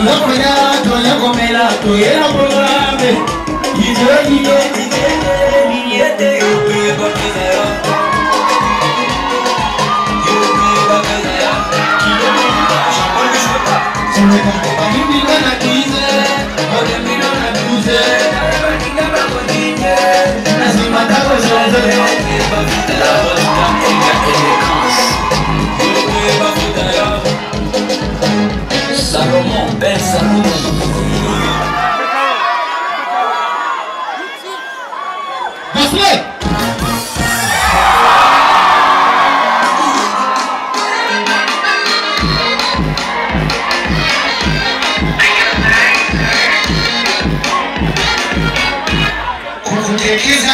toza koyala toza komela toyela programme yizoyiye bamibinga na kize odemino na buze nazimatako zonzeo Basile. Kukutekeza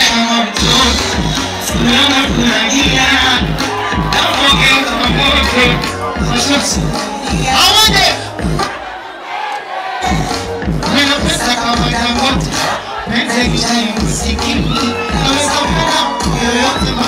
Ben seveceğim şey sikim. Doysa bana Yatıma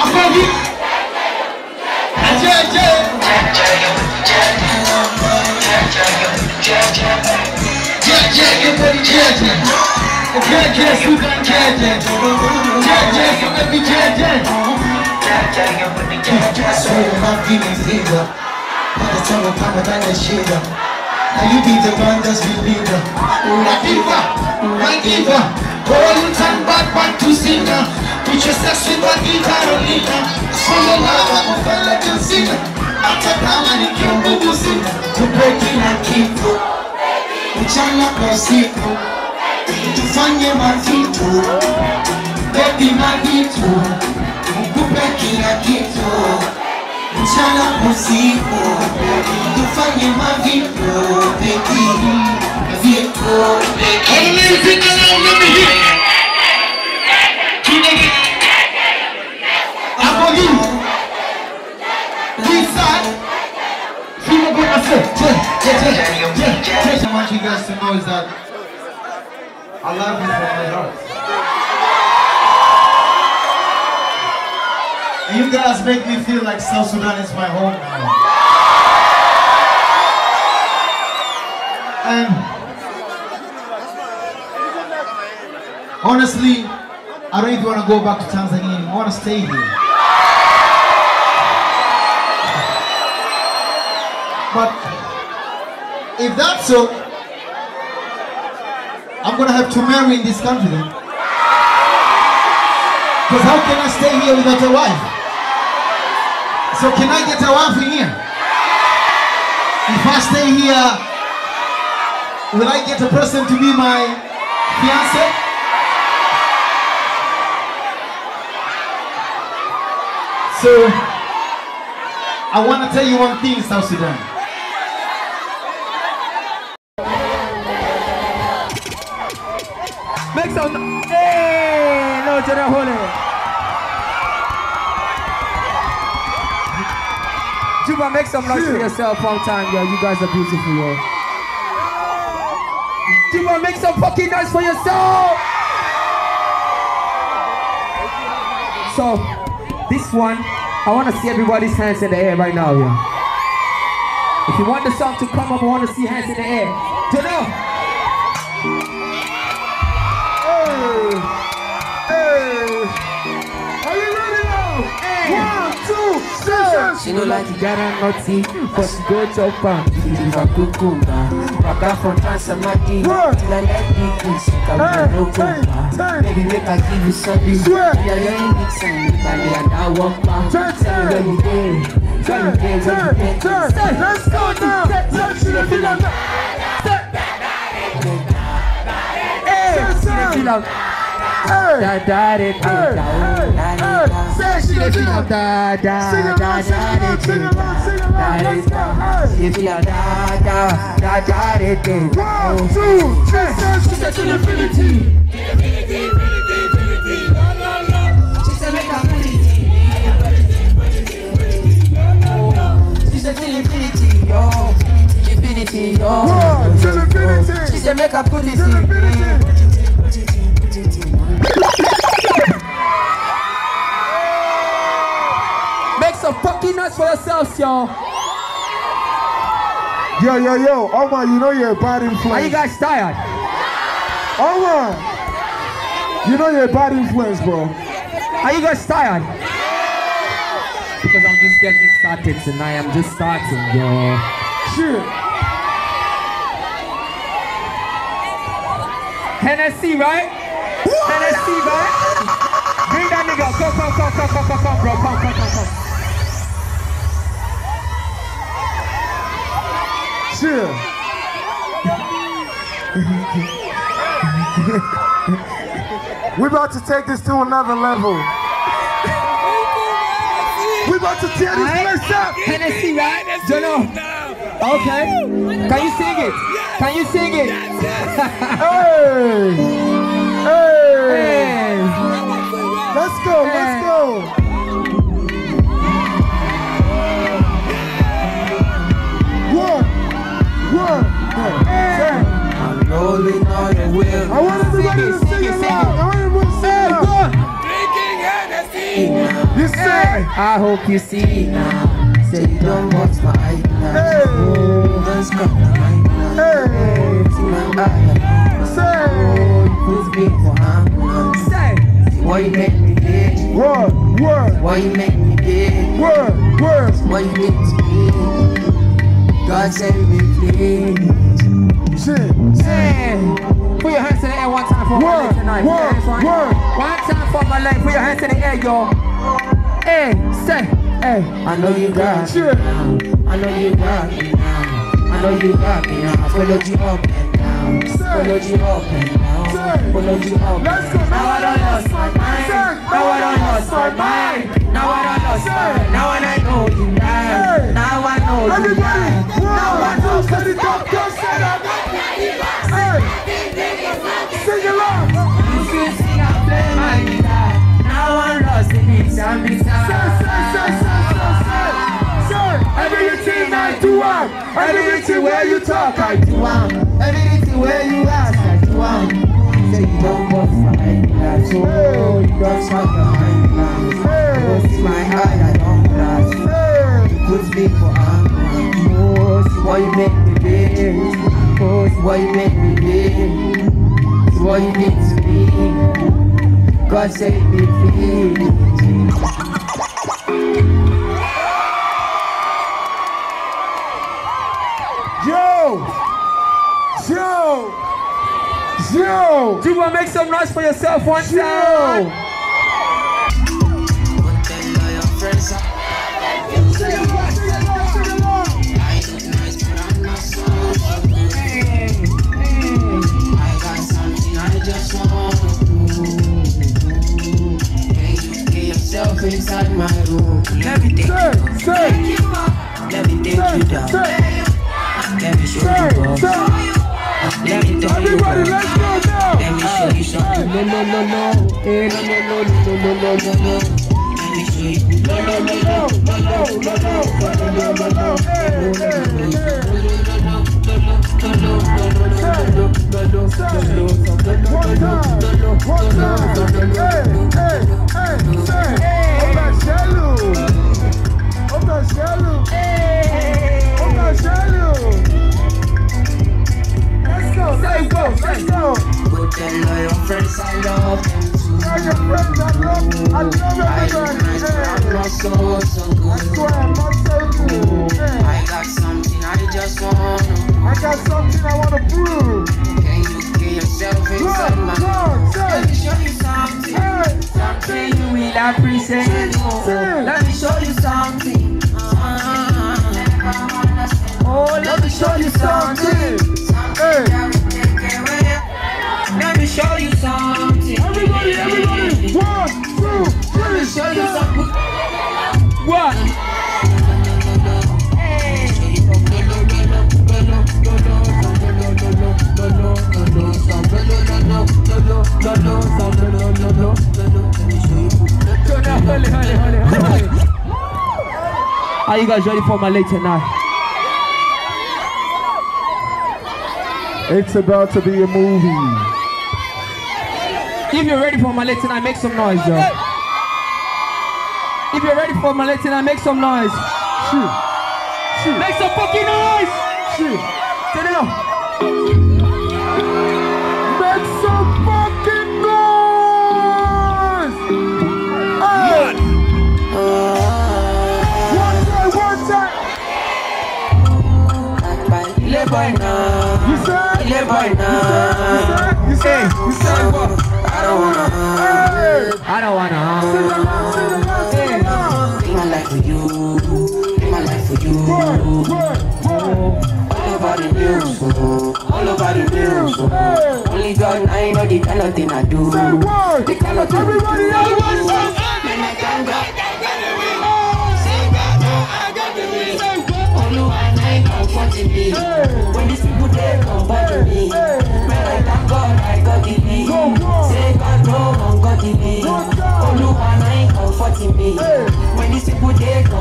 I'm get. Yeah, yeah. Yeah, yeah, yeah. Yeah, yeah, you got yeah, yeah. Yeah, yeah, you let me yeah, yeah. Swear my feelings leader By the time I come down the shader Now you be the one that's leader Una diva, una Carolina. So your love, I'm a fella to. Hata kama ni kiungugu sina. Tubeki na kitu. Mchana kwa usiku. Tufanye mavitu Baby mavitu Mkupe kila kitu. Mchana kwa usiku. Tufanye mavitu Baby Vitu All Yeah, yeah, yeah, yeah. I want you guys to know is that I love you from my heart. And you guys make me feel like South Sudan is my home now. And honestly, I don't even want to go back to Tanzania. I want to stay here. But if that's so, I'm gonna have to marry in this country then. Because how can I stay here without a wife? So can I get a wife in here? If I stay here, will I get a person to be my fiance? So I want to tell you one thing, South Sudan. Make some. Hey, no, General Hole. Juba, make some noise for yourself one time, yo. You guys are beautiful, yo. Juba, make some fucking noise for yourself. So, this one, I want to see everybody's hands in the air right now, yo. If you want the song to come up, I want to see hands in the air. Janelle. She no like Ghana naughty, but she go chop am. If I cucumber, waka from Transamadi till I like the kiss. Can be no kumba. Baby, make I give you something. Yeah, yeah, you mix and I lay and I walk back. Tell me where you dey, where you dey, where you. Say, let's go now. Say, she dey feel am. Hey, she dey feel am. Da da da da da da da. Say she dey feel am. Da da da da da da da. She feel am. Da da da da da da. One, two, three. She said to the infinity. She said make her infinity. She said to infinity, yo. Infinity, yo. She said make her put it in. Make some fucking noise for yourselves, y'all. Yo, yo, yo, Omah, you know you're a bad influence. Are you guys tired? Omah, you know you're a bad influence, bro. Are you guys tired? Because I'm just getting started tonight. I'm just starting, yo. Shit. Hennessy, right? Hennessy, right? Bring that nigga. Come, come, come, come, come, come, come, bro. Come, come, come, come. Shit. we about to take this to another level. We're about to tear this Alright? place up. Hennessy, right? Jono. Okay. Can you sing it? Can you sing it? Hey. I hope you see now. Say you don't want my eye now. Hey. Oh, let's come right now. Hey. See my eye. Say. Oh, you put me for ambulance. Say. Why you make me gay? Word. Word. Why you make me gay? Word. Word. Why you make me gay? God save me, please. Shit. Hey. Put your hands in the air one time for my Word, leg tonight. Word, one, word. one time for my leg. Put your hands in the air, y'all. Hey, say, hey. I know you got me now. I know you got me now. I know you got me now. I followed you up and down. Followed you up and down. Followed you up. Let's go. Now I don't lost my mind. Now I don't lost my mind. Now I don't lost my mind. Now I know you lie. Now I know you lie. Now I know One, two, talk, I do. you want. Everything where you ask, I do want. Say you don't want my glass, oh, you don't smack mind glass. Oh, see my eye, I don't glass. Hey. Put me for ambulance. Oh, see why you make me big. Oh, see why you make me big. See what you did to me. God save me, please. Do you want to make some noise for yourself one Yo. time? No, no, no, no. Eh, no, no, no, no, no, no, no, no. Let me show you. No, no, so, so good. swear I'm not good. Hey, I got something I just wanna. I got something I wanna prove. Can you get yourself inside my run, Let me show you something. Hey, Something you will appreciate. Say. Let me show you something. Oh, let me show you something. Are you guys ready for my late tonight? It's about to be a movie. If you're ready for my late tonight, make some noise, yo. If you're ready for my late tonight, make some noise. Shoot, shoot, Make some fucking noise! shoot. play by now. You say, you say what? I don't wanna. I don't wanna. Live my life for you. Live my life for you. All over the news, oh. all over the news. Oh. Only God, I know the kind of thing I do. The kind of thing. Everybody, everybody, everybody. Say God, I got the reason. Only one night, I'm 40 When this me. When I thank God, I got the me. Say God no me. Comforting me. When these people they.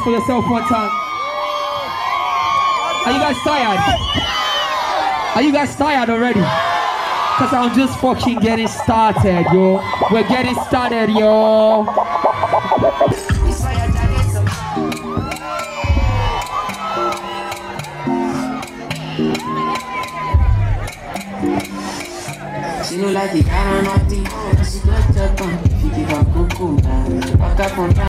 Noise for yourself one time. Are you guys tired? Are you guys tired already? Cause I'm just fucking getting started, yo. We're getting started, yo. She know like the kind of naughty, she got she give cuckoo,